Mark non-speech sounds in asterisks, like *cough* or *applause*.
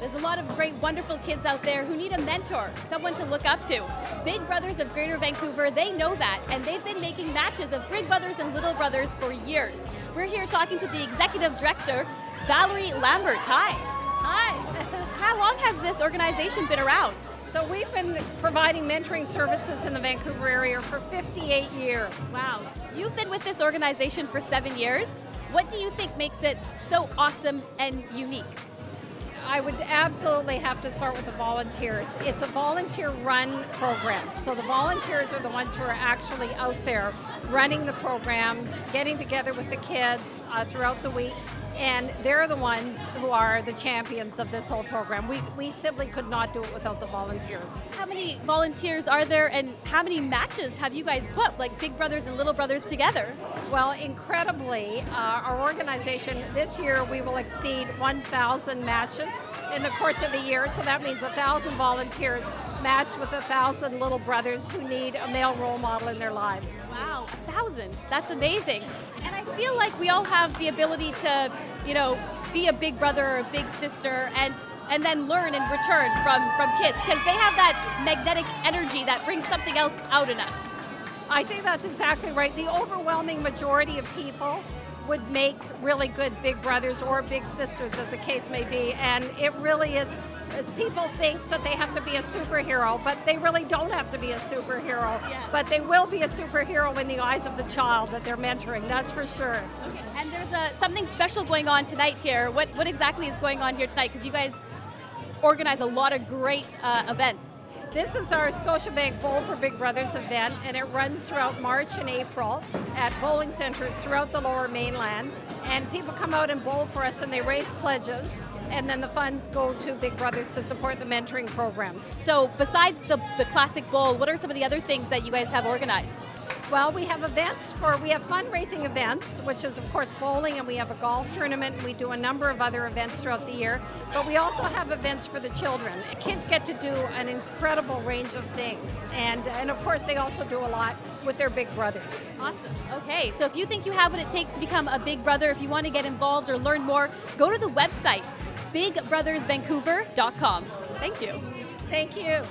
There's a lot of great, wonderful kids out there who need a mentor, someone to look up to. Big Brothers of Greater Vancouver, they know that, and they've been making matches of Big Brothers and Little Brothers for years. We're here talking to the executive director, Valerie Lambert. Hi. Hi. *laughs* How long has this organization been around? So we've been providing mentoring services in the Vancouver area for 58 years. Wow. You've been with this organization for seven years. What do you think makes it so awesome and unique? I would absolutely have to start with the volunteers. It's a volunteer run program. So the volunteers are the ones who are actually out there running the programs, getting together with the kids uh, throughout the week, and they're the ones who are the champions of this whole program. We, we simply could not do it without the volunteers. How many volunteers are there and how many matches have you guys put, like Big Brothers and Little Brothers together? Well, incredibly, uh, our organization this year we will exceed 1,000 matches in the course of the year, so that means 1,000 volunteers matched with 1,000 little brothers who need a male role model in their lives. Wow, a thousand. That's amazing. And I feel like we all have the ability to, you know, be a big brother or a big sister and and then learn in return from, from kids because they have that magnetic energy that brings something else out in us. I think that's exactly right. The overwhelming majority of people would make really good big brothers or big sisters, as the case may be. And it really is, people think that they have to be a superhero, but they really don't have to be a superhero. Yeah. But they will be a superhero in the eyes of the child that they're mentoring, that's for sure. Okay. And there's a, something special going on tonight here. What, what exactly is going on here tonight? Because you guys organize a lot of great uh, events. This is our Scotiabank Bowl for Big Brothers event, and it runs throughout March and April at bowling centers throughout the lower mainland. And people come out and bowl for us, and they raise pledges, and then the funds go to Big Brothers to support the mentoring programs. So, besides the, the Classic Bowl, what are some of the other things that you guys have organized? Well, we have events for, we have fundraising events, which is, of course, bowling, and we have a golf tournament, and we do a number of other events throughout the year. But we also have events for the children. Kids get to do an incredible range of things. And, and of course, they also do a lot with their big brothers. Awesome. Okay, so if you think you have what it takes to become a big brother, if you want to get involved or learn more, go to the website, bigbrothersvancouver.com. Thank you. Thank you.